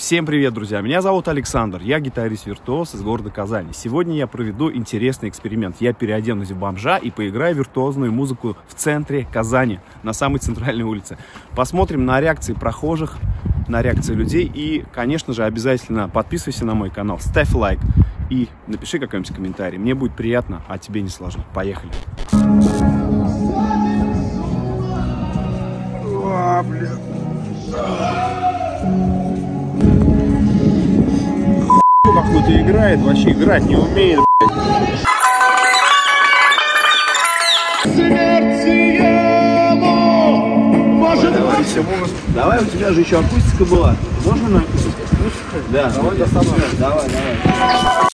Всем привет, друзья! Меня зовут Александр, я гитарист-виртуоз из города Казани. Сегодня я проведу интересный эксперимент. Я переоденусь в бомжа и поиграю виртуозную музыку в центре Казани, на самой центральной улице. Посмотрим на реакции прохожих, на реакции людей и, конечно же, обязательно подписывайся на мой канал, ставь лайк и напиши какой-нибудь комментарий. Мне будет приятно, а тебе не сложно. Поехали! А, блин. Какой-то играет, вообще играть не умеет, блядь. Давай, все, давай, у тебя же еще акустика была. Можно на акустику? Да, давай, давай, давай.